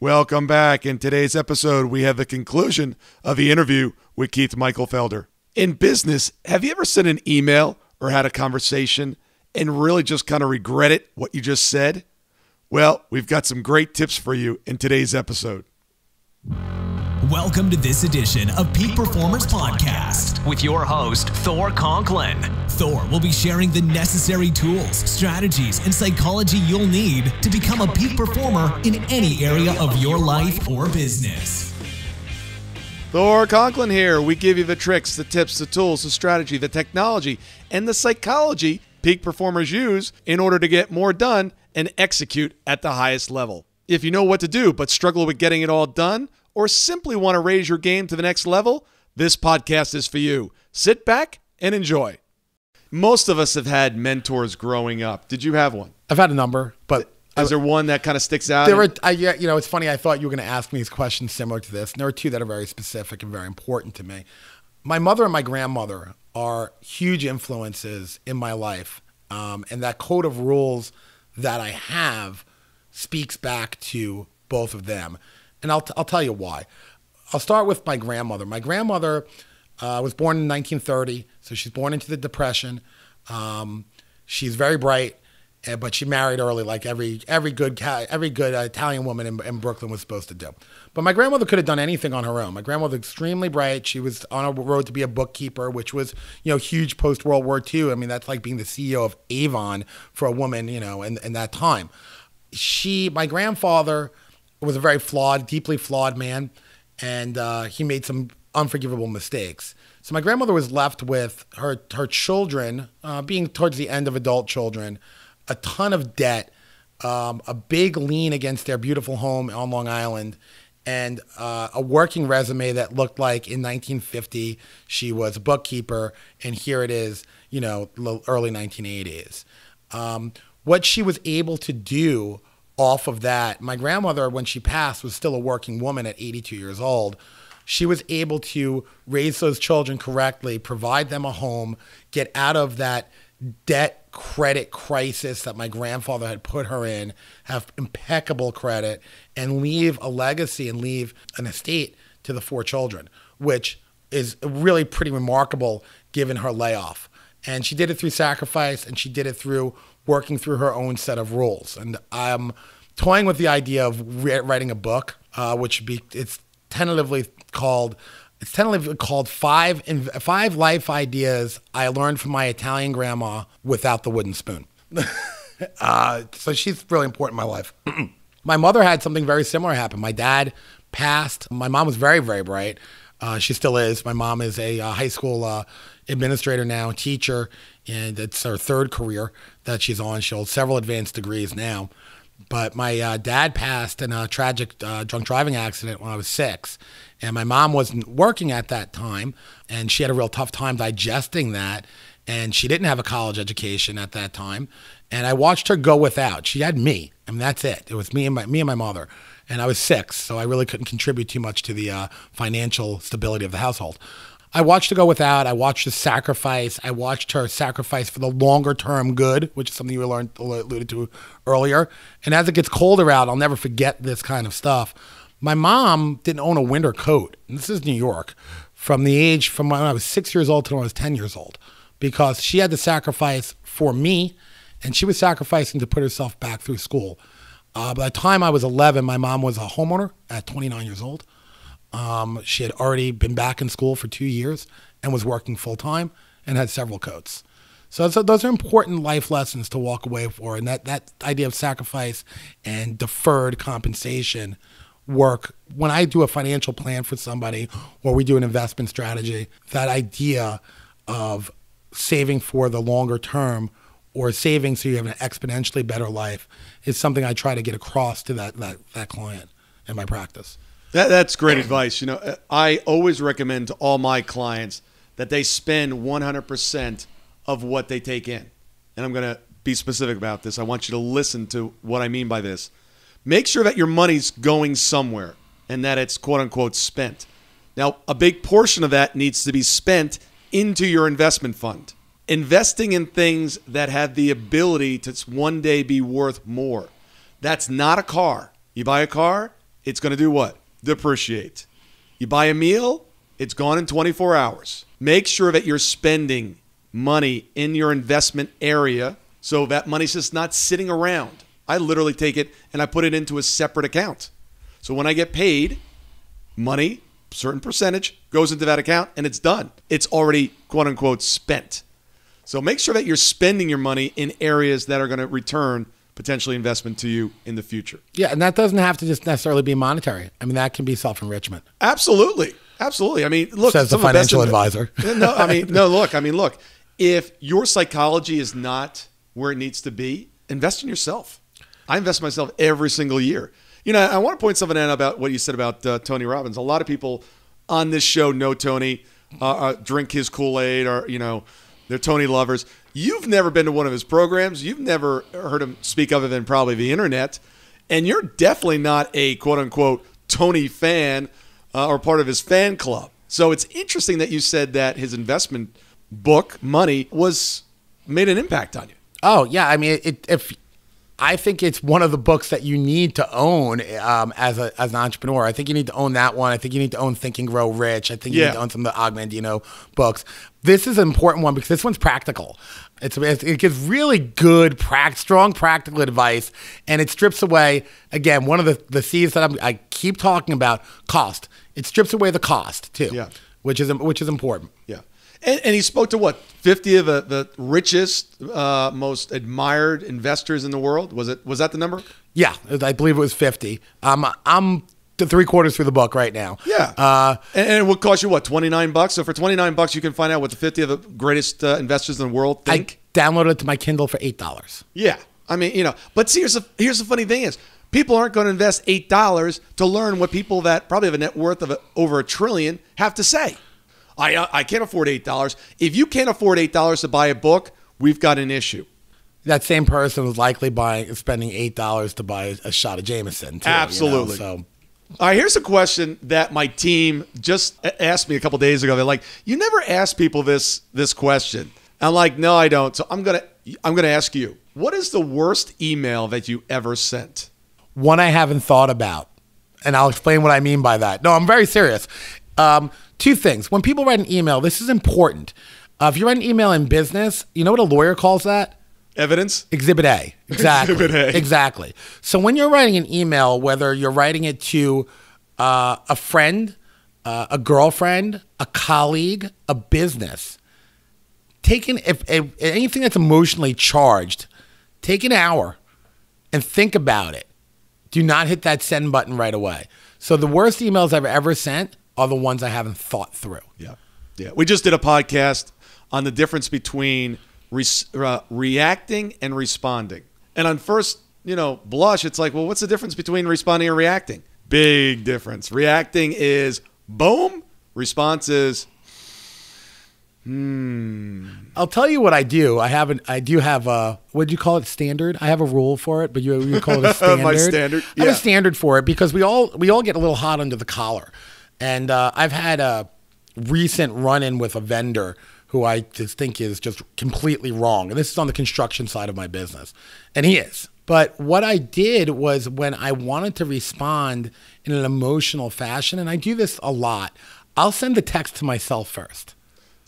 Welcome back. In today's episode, we have the conclusion of the interview with Keith Michelfelder. In business, have you ever sent an email or had a conversation and really just kind of regret it, what you just said? Well, we've got some great tips for you in today's episode. Welcome to this edition of Peak Performers Podcast with your host, Thor Conklin. Thor will be sharing the necessary tools, strategies, and psychology you'll need to become a peak performer in any area of your life or business. Thor Conklin here. We give you the tricks, the tips, the tools, the strategy, the technology, and the psychology peak performers use in order to get more done and execute at the highest level. If you know what to do but struggle with getting it all done, or simply want to raise your game to the next level, this podcast is for you. Sit back and enjoy. Most of us have had mentors growing up. Did you have one? I've had a number, but is there one that kind of sticks out? There were, I, yeah, you know, it's funny. I thought you were going to ask me these questions similar to this. And there are two that are very specific and very important to me. My mother and my grandmother are huge influences in my life, um, and that code of rules that I have speaks back to both of them and I'll, t- I'll tell you why. I'll start with my grandmother. My grandmother uh, was born in 1930, so she's born into the Depression. Um, she's very bright, eh, but she married early, like every every good every good Italian woman in, in, Brooklyn was supposed to do. But my grandmother could have done anything on her own. My grandmother was extremely bright. She was on a road to be a bookkeeper, which was you know huge post World War II. I mean, that's like being the CEO of Avon for a woman, you know, in, in that time. She, my grandfather was a very flawed, deeply flawed man, and uh, he made some unforgivable mistakes. So my grandmother was left with her her children, uh, being towards the end of adult children, a ton of debt, um, a big lien against their beautiful home on Long Island, and uh, a working resume that looked like in 1950 she was a bookkeeper, and here it is, you know, early 1980s. Um, what she was able to do off of that. My grandmother, when she passed, was still a working woman at 82 years old. She was able to raise those children correctly, provide them a home, get out of that debt credit crisis that my grandfather had put her in, have impeccable credit, and leave a legacy and leave an estate to the four children, which is really pretty remarkable given her layoff. And she did it through sacrifice and she did it through working through her own set of rules. And I'm toying with the idea of re- writing a book, uh, which be it's tentatively called it's tentatively called five five life ideas I learned from my Italian grandma without the wooden spoon. uh, so she's really important in my life. my mother had something very similar happen. My dad passed. My mom was very very bright. Uh, she still is. My mom is a uh, high school uh, administrator now, teacher, and it's her third career that she's on. She holds several advanced degrees now. But my uh, dad passed in a tragic uh, drunk driving accident when I was six. And my mom wasn't working at that time. And she had a real tough time digesting that. And she didn't have a college education at that time. And I watched her go without. She had me. I mean, that's it. It was me and my, me and my mother. And I was six, so I really couldn't contribute too much to the uh, financial stability of the household. I watched her go without. I watched her sacrifice. I watched her sacrifice for the longer term good, which is something you learned, alluded to earlier. And as it gets colder out, I'll never forget this kind of stuff. My mom didn't own a winter coat. And this is New York from the age from when I was six years old to when I was 10 years old because she had to sacrifice for me and she was sacrificing to put herself back through school. Uh, by the time I was 11, my mom was a homeowner at 29 years old. Um, she had already been back in school for two years and was working full time and had several coats. So, so those are important life lessons to walk away for, and that that idea of sacrifice and deferred compensation work when I do a financial plan for somebody or we do an investment strategy. That idea of saving for the longer term or saving so you have an exponentially better life is something I try to get across to that that, that client in my practice. That, that's great advice. You know, I always recommend to all my clients that they spend 100% of what they take in. And I'm going to be specific about this. I want you to listen to what I mean by this. Make sure that your money's going somewhere and that it's quote unquote spent. Now, a big portion of that needs to be spent into your investment fund. Investing in things that have the ability to one day be worth more. That's not a car. You buy a car, it's going to do what? Depreciate. You buy a meal, it's gone in 24 hours. Make sure that you're spending money in your investment area so that money's just not sitting around. I literally take it and I put it into a separate account. So when I get paid, money, certain percentage goes into that account and it's done. It's already quote unquote spent. So make sure that you're spending your money in areas that are going to return potentially investment to you in the future. Yeah, and that doesn't have to just necessarily be monetary. I mean, that can be self enrichment. Absolutely. Absolutely. I mean, look, Says the some of best financial inve- advisor. no, I mean, no, look, I mean, look, if your psychology is not where it needs to be, invest in yourself. I invest in myself every single year. You know, I want to point something out about what you said about uh, Tony Robbins. A lot of people on this show know Tony, uh, uh, drink his Kool Aid, or, you know, they're Tony lovers. You've never been to one of his programs. You've never heard him speak other than probably the internet. And you're definitely not a quote unquote Tony fan uh, or part of his fan club. So it's interesting that you said that his investment book, Money, was made an impact on you. Oh yeah, I mean, it, if I think it's one of the books that you need to own um, as a as an entrepreneur. I think you need to own that one. I think you need to own Think and Grow Rich. I think you Yeah. need to own some of the Og Mandino books. This is an important one because this one's practical. It's it gives really good, prac- strong practical advice, and it strips away again one of the the C's that I'm, I keep talking about: cost. It strips away the cost too, Yeah. which is which is important. Yeah. And, and he spoke to what? 50 of the, the richest, uh, most admired investors in the world? Was it? Was that the number? Yeah, I believe it was fifty. Um, I'm the three quarters through the book right now. Yeah. Uh, and, and it would cost you what? 29 bucks? So for 29 bucks, you can find out what the 50 of the greatest uh, investors in the world think. I downloaded it to my Kindle for eight dollars. Yeah, I mean, you know, but see, here's the here's the funny thing is, people aren't going to invest eight dollars to learn what people that probably have a net worth of a, over a trillion have to say. I uh, I can't afford eight dollars. If you can't afford eight dollars to buy a book, we've got an issue. That same person was likely buying spending eight dollars to buy a shot of Jameson. Too, you know, Absolutely. So All right, here's a question that my team just asked me a couple days ago. They're like, "You never ask people this this question." I'm like, "No, I don't." So I'm gonna I'm gonna ask you, what is the worst email that you ever sent? one I haven't thought about, and I'll explain what I mean by that. No, I'm very serious. Um, two things. When people write an email, this is important. Uh, if you write an email in business, you know what a lawyer calls that? Evidence? Exhibit A. Exactly. Exhibit A. Exactly. So when you're writing an email, whether you're writing it to uh, a friend, uh, a girlfriend, a colleague, a business, take an, if, if anything that's emotionally charged, take an hour and think about it. Do not hit that send button right away. So the worst emails I've ever sent are the ones I haven't thought through. Yeah. Yeah. We just did a podcast on the difference between re- uh, reacting and responding. And on first, you know, blush, it's like, well, what's the difference between responding and reacting? Big difference. Reacting is boom, response is Hmm. I'll tell you what I do. I have an, I do have a what do you call it standard? I have a rule for it, but you, you call it a standard. My standard? I have a standard for it because we all we all get a little hot under the collar, and uh, I've had a recent run in with a vendor who I just think is just completely wrong, and this is on the construction side of my business, and he is. But what I did was when I wanted to respond in an emotional fashion, and I do this a lot, I'll send the text to myself first.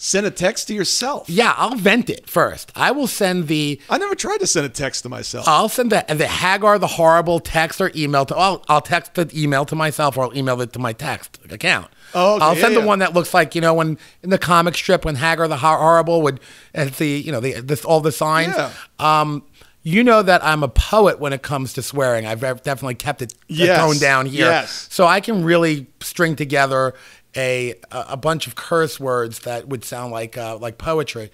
Send a text to yourself. Yeah, I'll vent it first. I will send the I never tried to send a text to myself. I'll send the the Hagar the horrible text or email to I'll, I'll text the email to myself or I'll email it to my text account. Oh, okay. I'll Yeah, send the yeah. one that looks like you know when in the comic strip when Hagar the horrible would and the you know the this all the signs. Yeah. Um, you know that I'm a poet when it comes to swearing. I've definitely kept it the Yes. tone down here, Yes. so I can really string together a a bunch of curse words that would sound like uh, like poetry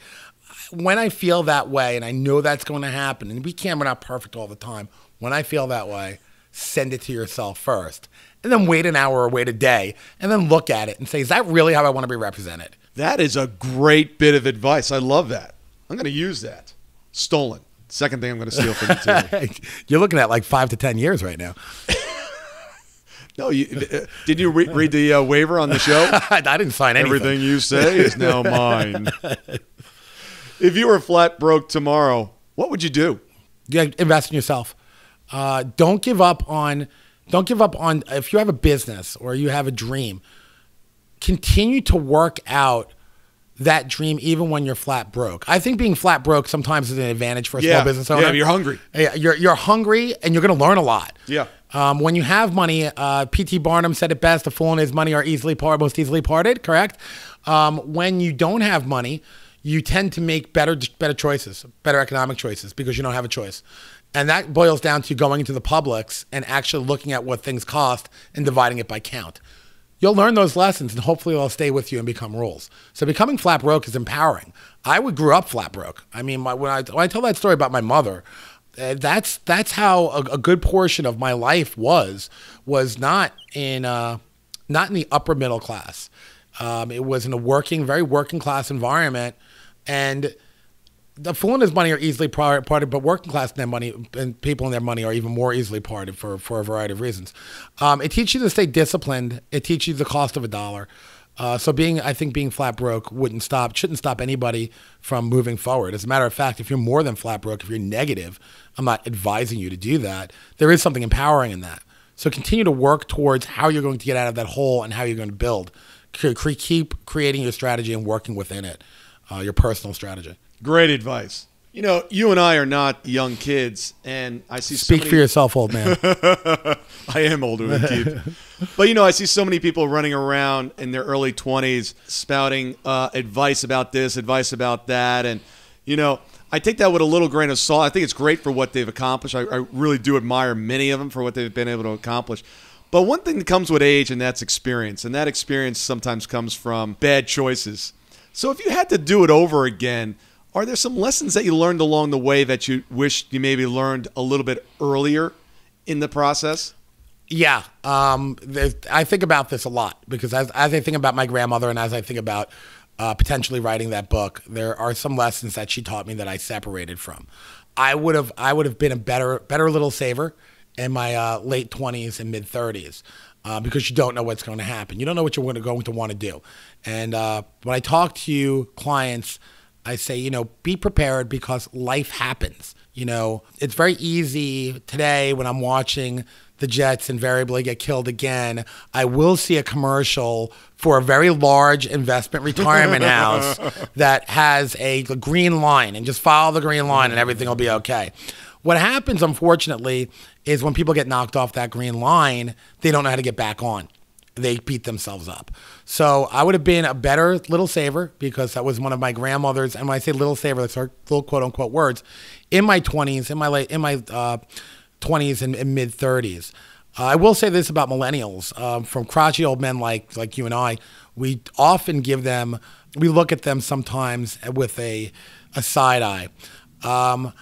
when I feel that way and I know that's going to happen, and we can't, we're not perfect all the time. When I feel that way, send it to yourself first. And then wait an hour or wait a day and then look at it and say, is that really how I want to be represented? That is a great bit of advice. I love that. I'm going to use that. Stolen. Second thing I'm going to steal from you too. You're looking at like five to 10 years right now. No, you uh, did you re- read the uh, waiver on the show? I didn't sign anything. Everything you say is now mine. if you were flat broke tomorrow, what would you do? Yeah, invest in yourself. Uh, don't give up on Don't give up on if you have a business or you have a dream. Continue to work out that dream even when you're flat broke. I think being flat broke sometimes is an advantage for a Yeah. small business owner. Yeah, you're hungry. Yeah, You're you're hungry and you're going to learn a lot. Yeah. Um, when you have money, uh, P.T. Barnum said it best: "A fool and his money are easily part, most easily parted." Correct. Um, when you don't have money, you tend to make better better choices, better economic choices because you don't have a choice, and that boils down to going into the Publix and actually looking at what things cost and dividing it by count. You'll learn those lessons, and hopefully they'll stay with you and become rules. So becoming flat broke is empowering. I would grew up flat broke. I mean, my, when I when I tell that story about my mother, that's that's how a, a good portion of my life was was not in uh, not in the upper middle class. Um, it was in a working, very working class environment, and the fool and his money are easily par- parted, but working class and their money and people and their money are even more easily parted for, for a variety of reasons. Um, it teaches you to stay disciplined. It teaches you the cost of a dollar. Uh, so being, I think being flat broke wouldn't stop, shouldn't stop anybody from moving forward. As a matter of fact, if you're more than flat broke, if you're negative, I'm not advising you to do that. There is something empowering in that. So continue to work towards how you're going to get out of that hole and how you're going to build. Keep creating your strategy and working within it, uh, your personal strategy. Great advice. You know, you and I are not young kids, and I see so Speak many- for yourself, old man. I am older than Keith. but you know, I see so many people running around in their early 20s spouting uh, advice about this, advice about that. And, you know, I take that with a little grain of salt. I think it's great for what they've accomplished. I, I really do admire many of them for what they've been able to accomplish. But one thing that comes with age, and that's experience. And that experience sometimes comes from bad choices. So if you had to do it over again, are there some lessons that you learned along the way that you wish you maybe learned a little bit earlier in the process? Yeah, um, I think about this a lot because as, as I think about my grandmother and as I think about uh, potentially writing that book, there are some lessons that she taught me that I separated from. I would have I would have been a better better little saver in my uh, late twenties and mid thirties. Uh, because you don't know what's going to happen. You don't know what you're going to, want to do. And uh, when I talk to you clients, I say, you know, be prepared because life happens. You know, it's very easy today when I'm watching the Jets invariably get killed again. I will see a commercial for a very large investment retirement house that has a green line and just follow the green line and everything will be okay. What happens, unfortunately, is when people get knocked off that green line, they don't know how to get back on they beat themselves up. So I would have been a better little saver because that was one of my grandmother's. And when I say little saver, that's our little quote unquote words. In my twenties, in my late, in my uh, twenties and, and mid thirties, uh, I will say this about millennials: um, from crotchety old men like like you and I, we often give them, we look at them sometimes with a a side eye. Um,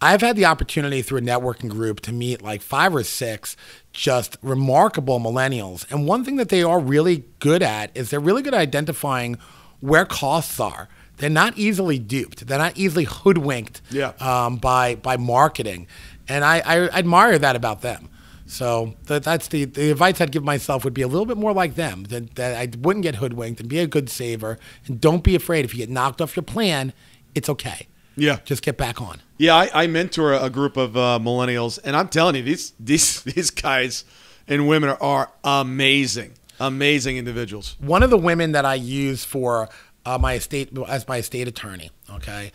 I've had the opportunity through a networking group to meet like five or six just remarkable millennials. And one thing that they are really good at is they're really good at identifying where costs are. They're not easily duped. They're not easily hoodwinked Yeah. um, by by marketing, and I, I admire that about them. So that, that's the, the advice I'd give myself would be a little bit more like them. That, that I wouldn't get hoodwinked and be a good saver, and don't be afraid if you get knocked off your plan. It's okay. Yeah. Just get back on. Yeah, I, I mentor a group of uh, millennials, and I'm telling you, these these these guys and women are amazing, amazing individuals. one of the women that I use for uh, my estate as my estate attorney. Okay,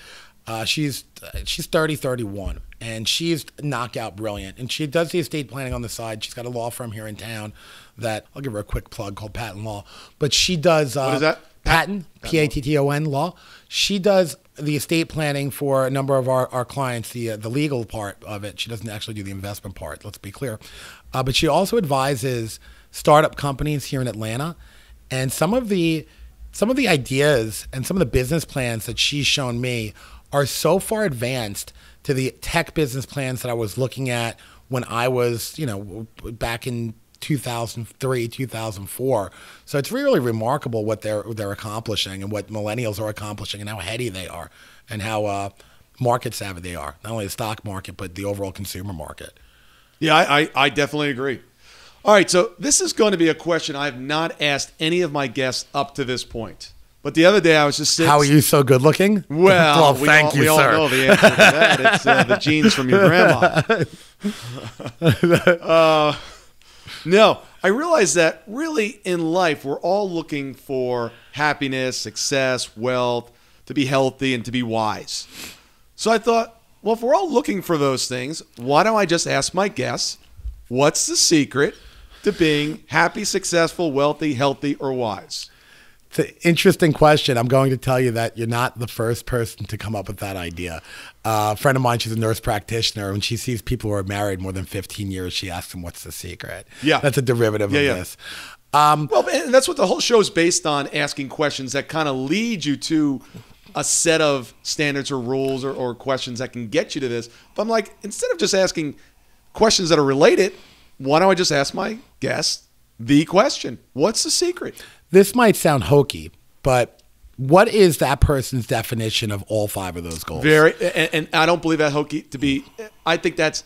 uh, she's she's 30, 31, and she's knockout brilliant, and she does the estate planning on the side. She's got a law firm here in town that I'll give her a quick plug called Patton Law, but she does uh, What is that? Patton P A T T O N Law. She does the estate planning for a number of our, our clients, the uh, the legal part of it. She doesn't actually do the investment part. Let's be clear, uh, but she also advises startup companies here in Atlanta, and some of the some of the ideas and some of the business plans that she's shown me are so far advanced to the tech business plans that I was looking at when I was, you know, back in 2003, 2004. So it's really remarkable what they're they're accomplishing and what millennials are accomplishing and how heady they are and how uh, market savvy they are. Not only the stock market but the overall consumer market. Yeah, I, I, I definitely agree. All right, so this is going to be a question I have not asked any of my guests up to this point, but the other day I was just sitting. How are you so good looking? Well, well, we thank all, you, we all sir. know the answer to that. It's uh, the genes from your grandma. uh, no, I realized that really in life we're all looking for happiness, success, wealth, to be healthy, and to be wise. So I thought, well, if we're all looking for those things, why don't I just ask my guests, what's the secret to being happy, successful, wealthy, healthy, or wise? It's an interesting question. I'm going to tell you that you're not the first person to come up with that idea. Uh, a friend of mine, she's a nurse practitioner. When she sees people who are married more than 15 years, she asks them, "What's the secret?" Yeah. that's a derivative Yeah, of yeah. this. Um, Well, and that's what the whole show is based on asking questions that kind of lead you to a set of standards or rules or, or questions that can get you to this. But I'm like, instead of just asking questions that are related, why don't I just ask my guest the question? What's the secret? this might sound hokey, but what is that person's definition of all five of those goals? Very, and, and I don't believe that hokey to be. I think that's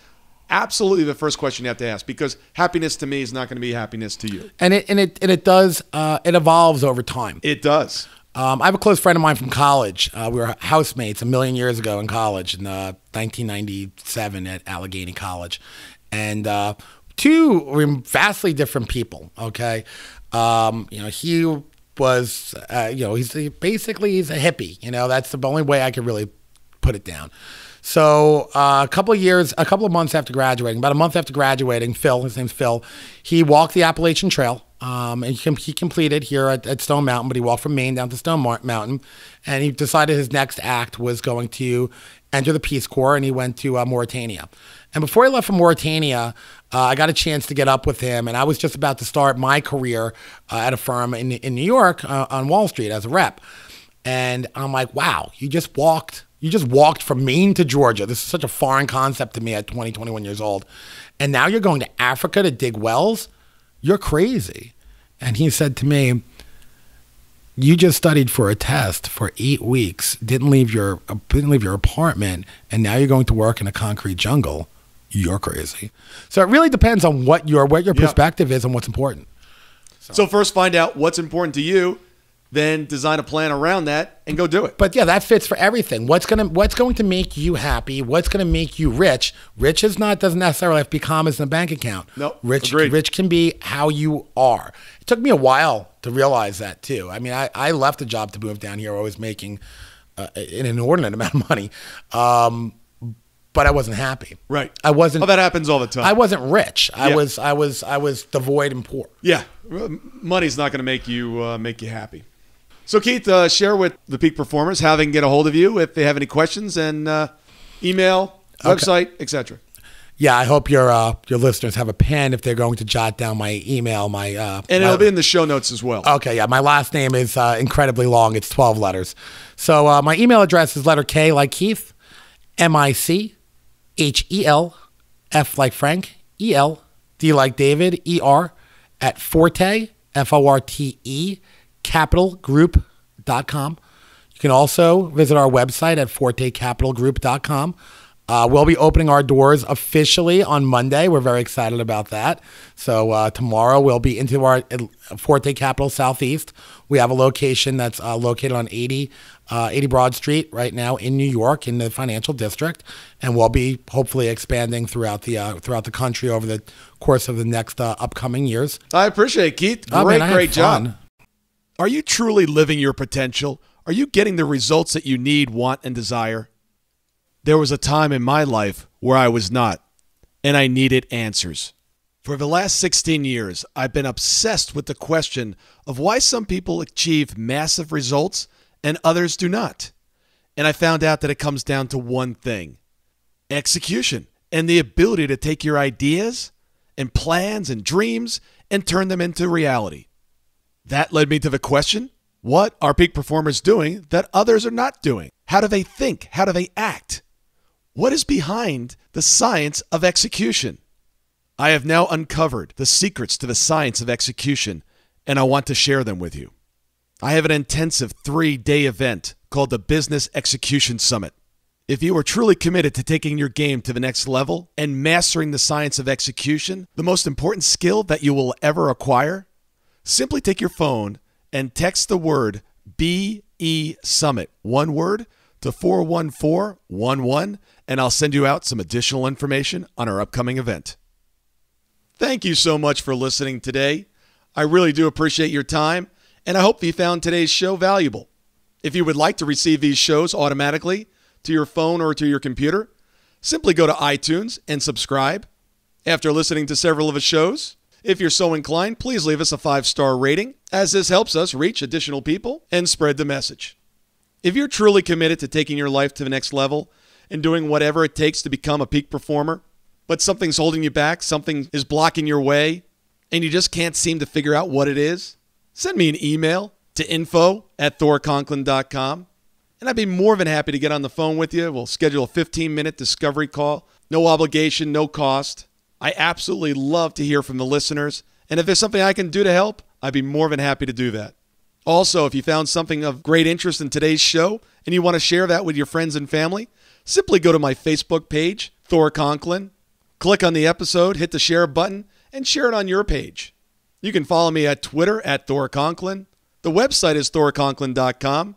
absolutely the first question you have to ask because happiness to me is not going to be happiness to you. and it and it and it does uh, it evolves over time. It does. Um, I have a close friend of mine from college. Uh, we were housemates a million years ago in college in uh, 1997 at Allegheny College, and uh, two vastly different people. Okay, um, you know he was, uh, you know, he's basically he's a hippie. You know, that's the only way I could really put it down. So uh, a couple of years, a couple of months after graduating, about a month after graduating, Phil, his name's Phil, he walked the Appalachian Trail. Um, and he, he completed here at, at Stone Mountain, but he walked from Maine down to Stone Mar- Mountain, and he decided his next act was going to enter the Peace Corps, and he went to uh, Mauritania. And before I left for Mauritania, uh, I got a chance to get up with him, and I was just about to start my career uh, at a firm in in New York uh, on Wall Street as a rep. And I'm like, wow, you just walked, you just walked from Maine to Georgia. This is such a foreign concept to me at 20, 21 years old. And now you're going to Africa to dig wells? You're crazy. And he said to me, you just studied for a test for eight weeks, didn't leave your didn't leave your apartment, and now you're going to work in a concrete jungle. You're crazy. So it really depends on what your what your perspective is and what's important. So first, find out what's important to you, then design a plan around that and go do it. But yeah, that fits for everything. What's gonna What's going to make you happy? What's gonna make you rich? Rich is not doesn't necessarily have to be commas in a bank account. Nope, rich agreed. rich can be how you are. It took me a while to realize that too. I mean, I, I left a job to move down here. I was making uh, an inordinate amount of money, um, but I wasn't happy. Right. I wasn't. Oh, that happens all the time. I wasn't rich. I Yeah. was. I was. I was devoid and poor. yeah, money's not going to make you uh, make you happy. So Keith, uh, share with the peak performers how they can get a hold of you if they have any questions and uh, email, website, etc. Yeah, I hope your uh, your listeners have a pen if they're going to jot down my email. My uh, And my- it'll be in the show notes as well. Okay, yeah. My last name is uh, incredibly long. It's 12 letters. So uh, my email address is letter K like Keith, M I C H E L, F like Frank, E L, D like David, E R, at Forte, F O R T E, capitalgroup.com. You can also visit our website at fortecapitalgroup.com. Uh, we'll be opening our doors officially on Monday. We're very excited about that. So uh, tomorrow we'll be into our uh, Forte Capital Southeast. We have a location that's uh, located on 80, uh, 80 Broad Street right now in New York in the financial district, and we'll be hopefully expanding throughout the uh, throughout the country over the course of the next uh, upcoming years. I appreciate it, Keith. Oh, Great, man, great job. fun. Are you truly living your potential? Are you getting the results that you need, want, and desire? There was a time in my life where I was not, and I needed answers. For the last 16 years, I've been obsessed with the question of why some people achieve massive results and others do not. And I found out that it comes down to one thing execution and the ability to take your ideas and plans and dreams and turn them into reality. That led me to the question what are peak performers doing that others are not doing? How do they think? How do they act? What is behind the science of execution? I have now uncovered the secrets to the science of execution, and I want to share them with you. I have an intensive three day event called the Business Execution Summit. If you are truly committed to taking your game to the next level and mastering the science of execution, the most important skill that you will ever acquire, simply take your phone and text the word BE Summit, one word, to 41411, and I'll send you out some additional information on our upcoming event. Thank you so much for listening today. I really do appreciate your time, and I hope you found today's show valuable. If you would like to receive these shows automatically to your phone or to your computer, simply go to iTunes and subscribe. After listening to several of the shows, if you're so inclined, please leave us a five star rating, as this helps us reach additional people and spread the message. If you're truly committed to taking your life to the next level and doing whatever it takes to become a peak performer, but something's holding you back, something is blocking your way, and you just can't seem to figure out what it is, send me an email to info at thorconklin.com. And I'd be more than happy to get on the phone with you. We'll schedule a 15 minute discovery call. No obligation, no cost. I absolutely love to hear from the listeners. And if there's something I can do to help, I'd be more than happy to do that. Also, if you found something of great interest in today's show and you want to share that with your friends and family, simply go to my Facebook page, Thor Conklin, click on the episode, hit the share button, and share it on your page. You can follow me at Twitter at Thor Conklin. The website is thorconklin.com.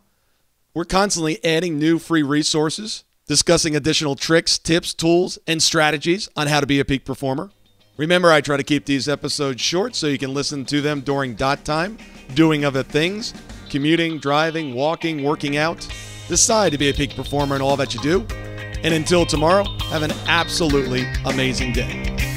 We're constantly adding new free resources, discussing additional tricks, tips, tools, and strategies on how to be a peak performer. Remember, I try to keep these episodes short so you can listen to them during dot time, doing other things, commuting, driving, walking, working out. Decide to be a peak performer in all that you do. And until tomorrow, have an absolutely amazing day.